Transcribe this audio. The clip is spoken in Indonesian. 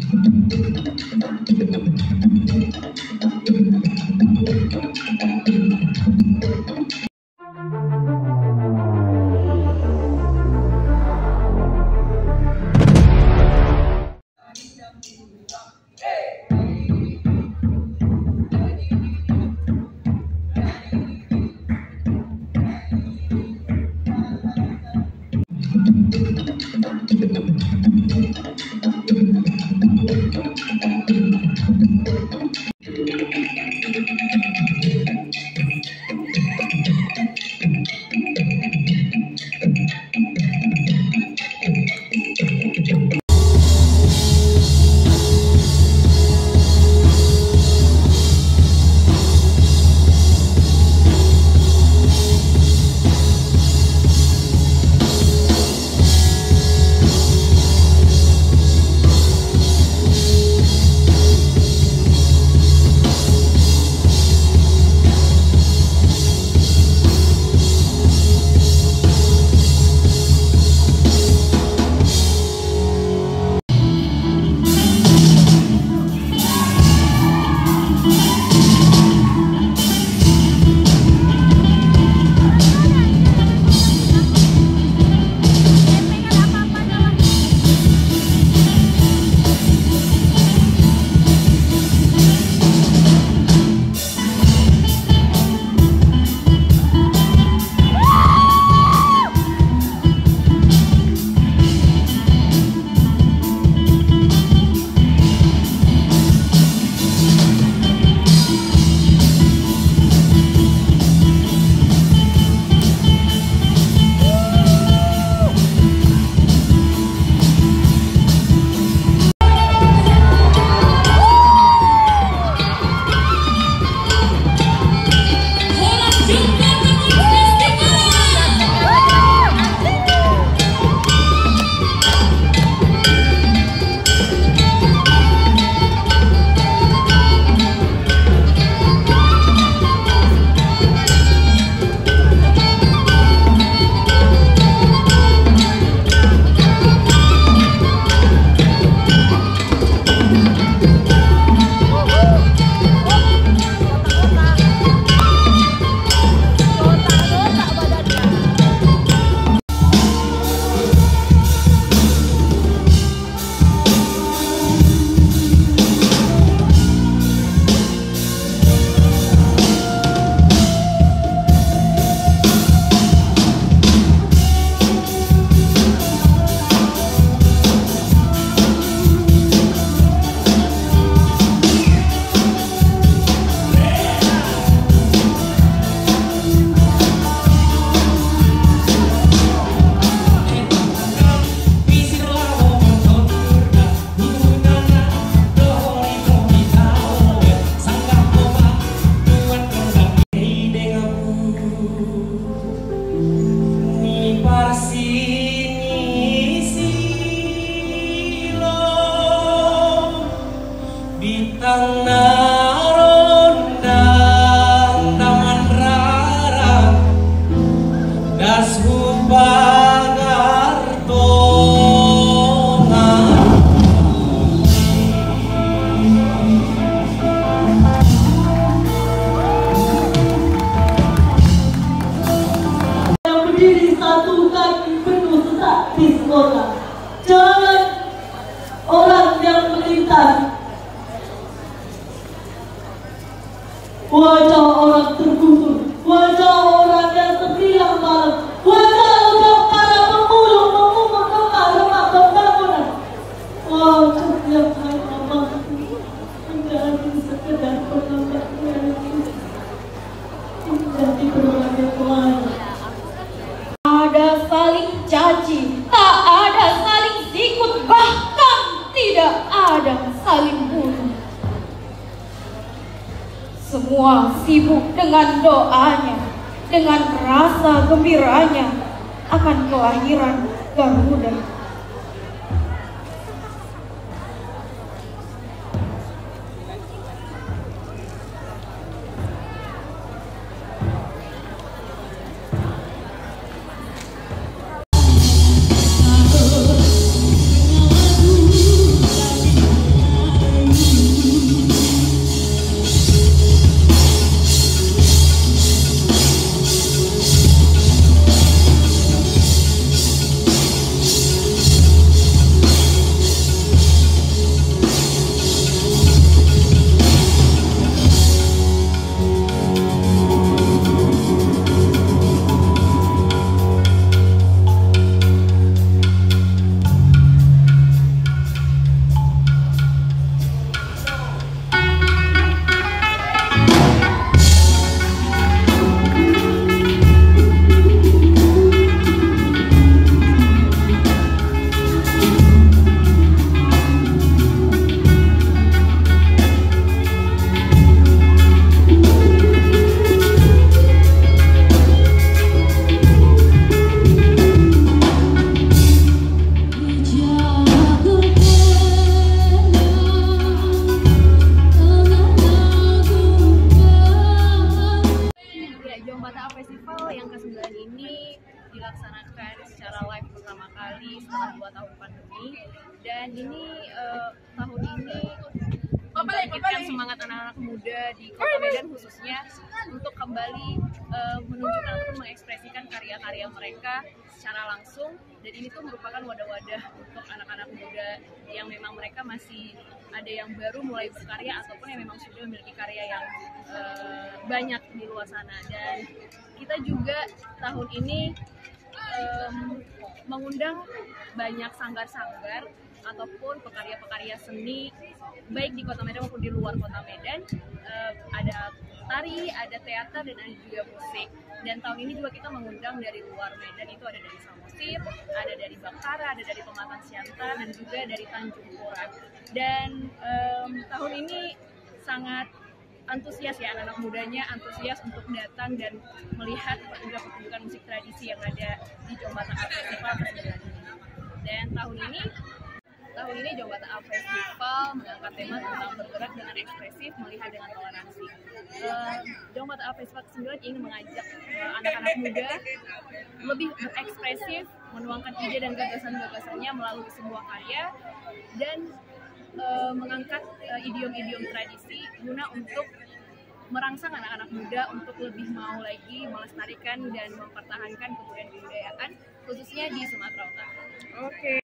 Thank you. Wajah orang Semua sibuk dengan doanya, dengan rasa gembiranya akan kelahiran Garuda. festival yang ke-9 ini dilaksanakan secara live pertama kali setelah dua tahun pandemi. Dan ini uh, tahun ini membangkitkan semangat anak-anak muda di Kota Medan khususnya untuk kembali uh, menunjukkan atau mengekspresikan karya-karya mereka secara langsung. Dan ini tuh merupakan wadah-wadah untuk anak-anak muda yang memang mereka masih ada yang baru mulai berkarya ataupun yang memang sudah memiliki karya yang uh, banyak di luar sana. Dan kita juga tahun ini em, mengundang banyak sanggar-sanggar ataupun pekarya-pekarya seni baik di kota Medan maupun di luar kota Medan. Em, ada tari, ada teater dan ada juga musik. Dan tahun ini juga kita mengundang dari luar Medan itu ada dari Samosir, ada dari Bangkara, ada dari Pematang Siantar dan juga dari Tanjung Pura. Dan em, tahun ini sangat antusias ya anak-anak mudanya antusias untuk datang dan melihat pertunjukan-pertunjukan musik tradisi yang ada di Jombatan Art Festival. Dan tahun ini tahun ini Jombatan Art Festival mengangkat tema tentang bergerak dengan ekspresif melihat dengan toleransi. Uh, Art Festival ke-9 ingin mengajak eh, anak-anak muda lebih berekspresif, menuangkan ide dan gagasan-gagasannya melalui sebuah karya dan eh, mengangkat idiom-idiom tradisi guna untuk merangsang anak-anak muda untuk lebih mau lagi melestarikan dan mempertahankan kebudayaan khususnya di Sumatera Utara. Oke.